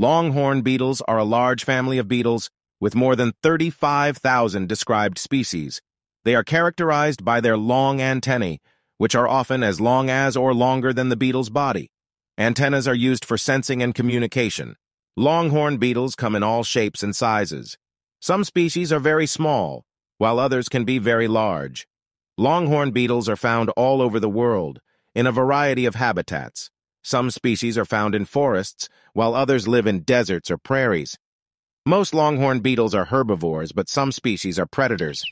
Longhorn beetles are a large family of beetles with more than 35,000 described species. They are characterized by their long antennae, which are often as long as or longer than the beetle's body. Antennas are used for sensing and communication. Longhorn beetles come in all shapes and sizes. Some species are very small, while others can be very large. Longhorn beetles are found all over the world, in a variety of habitats. Some species are found in forests, while others live in deserts or prairies. Most longhorn beetles are herbivores, but some species are predators.